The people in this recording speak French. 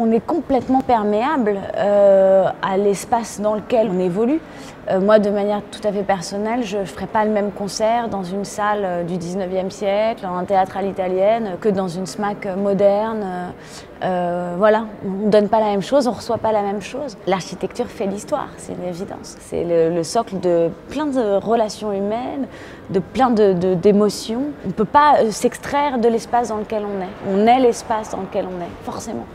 on est complètement perméable euh, à l'espace dans lequel on évolue. Euh, moi, de manière tout à fait personnelle, je ne ferai pas le même concert dans une salle euh, du 19e siècle, dans un théâtre à l'italienne, que dans une SMAC moderne. Euh, voilà, on ne donne pas la même chose, on ne reçoit pas la même chose. L'architecture fait l'histoire, c'est une évidence. C'est le, socle de plein de relations humaines, de plein d'émotions. on ne peut pas euh, s'extraire de l'espace dans lequel on est. On est l'espace dans lequel on est, forcément.